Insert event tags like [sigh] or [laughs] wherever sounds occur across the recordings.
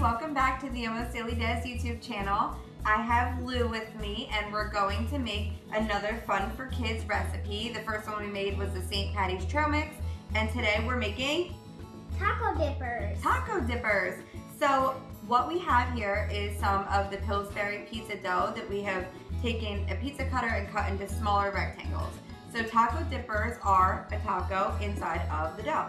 welcome back to the Almost Daily Des YouTube channel. I have Lu with me and we're going to make another fun for kids recipe. The first one we made was the St. Patty's Trail Mix and today we're making Taco dippers. taco dippers. So what we have here is some of the Pillsbury pizza dough that we have taken a pizza cutter and cut into smaller rectangles. So taco dippers are a taco inside of the dough.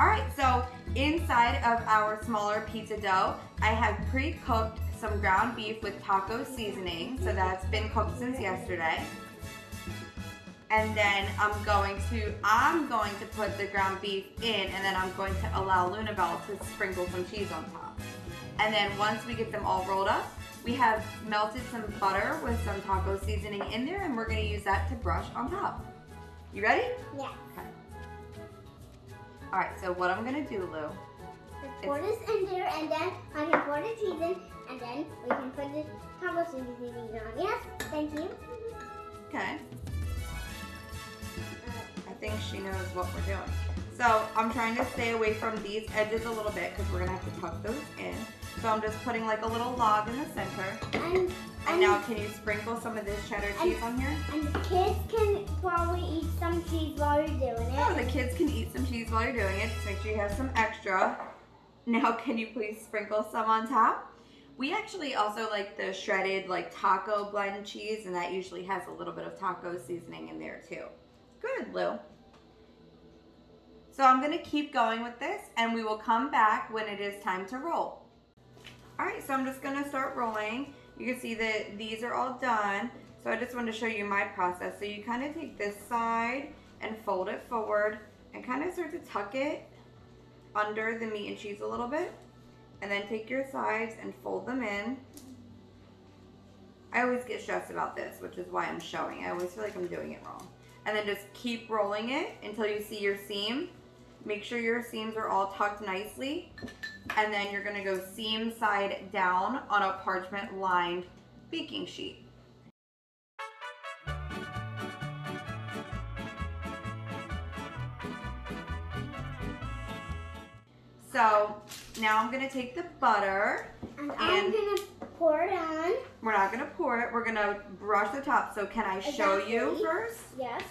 All right, so inside of our smaller pizza dough, I have pre-cooked some ground beef with taco seasoning. So that's been cooked since yesterday. And then I'm going to, I'm going to put the ground beef in and then I'm going to allow Lunabelle to sprinkle some cheese on top. And then once we get them all rolled up, we have melted some butter with some taco seasoning in there and we're gonna use that to brush on top. You ready? Yeah. Okay. All right, so what I'm gonna do, Lu, Pour this in there and then I can pour the cheese in and then we can put the taco seasoning on. Yes, thank you. okay, Uh, I think she knows what we're doing. So I'm trying to stay away from these edges a little bit because we're gonna have to tuck those in. So I'm just putting like a little log in the center. and And now can you sprinkle some of this cheddar cheese on here? and the kids can probably eat some cheese while you're doing Oh, it. the kids can eat some cheese while you're doing it. Just make sure you have some extra. [laughs] Now can you please sprinkle some on top? We actually also like the shredded like taco blend cheese and that usually has a little bit of taco seasoning in there too. Good, Lu. So I'm gonna keep going with this and we will come back when it is time to roll. All right, so I'm just gonna start rolling. You can see that these are all done. So I just wanted to show you my process. So you kind of take this side and fold it forward and kind of start to tuck it under the meat and cheese a little bit. And then take your sides and fold them in. I always get stressed about this, which is why I'm showing. I always feel like I'm doing it wrong. And then just keep rolling it until you see your seam. Make sure your seams are all tucked nicely. And then you're gonna go seam side down on a parchment lined baking sheet. So now I'm gonna take the butter. And I'm gonna pour it on. We're not gonna pour it, we're gonna brush the top. So can I show you first? Yes.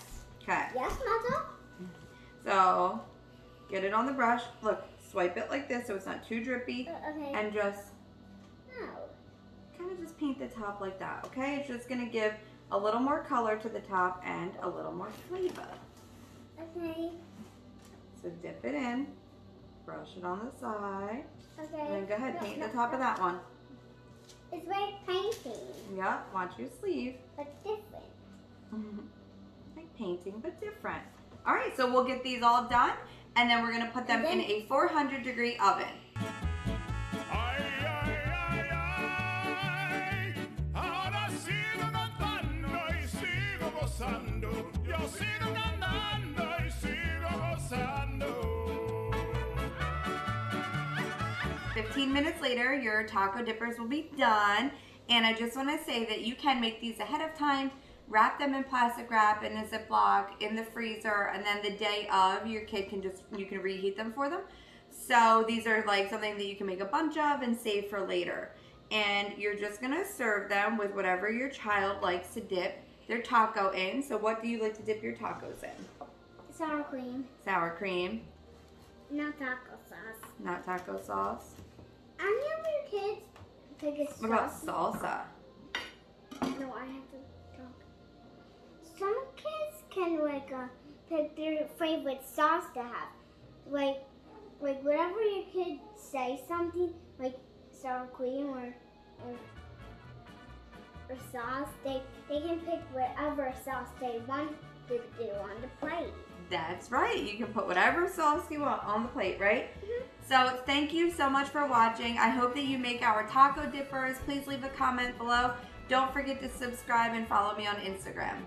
Okay, Yes, Mother? so get it on the brush. Look, swipe it like this so it's not too drippy. Uh, okay. And just no. kind of just paint the top like that, okay? It's just gonna give a little more color to the top and a little more flavor. Okay. So dip it in, brush it on the side, Okay. and then go ahead, No, paint no, the top of that one. It's like painting, Yep, watch your sleeve. but different. [laughs] like painting, but different. All right, so we'll get these all done, and then we're gonna put them in a 400 degree oven. 15 minutes later, your taco dippers will be done. And I just wanna say that you can make these ahead of time, wrap them in plastic wrap in a Ziploc in the freezer, and then the day of, your kid can just, you can reheat them for them. So these are like something that you can make a bunch of and save for later. And you're just gonna serve them with whatever your child likes to dip their taco in. So what do you like to dip your tacos in? Sour cream, Sour cream, not taco sauce. not taco sauce. Of your kids a? What about salsa? No, I have to. Some kids can like uh, pick their favorite sauce to have. Like, like whatever your kid say something like sour cream or or, or sauce, they they can pick whatever sauce they want to do on the plate. That's right. You can put whatever sauce you want on the plate, right? Mm-hmm. So thank you so much for watching. I hope that you make our taco dippers. Please leave a comment below. Don't forget to subscribe and follow me on Instagram.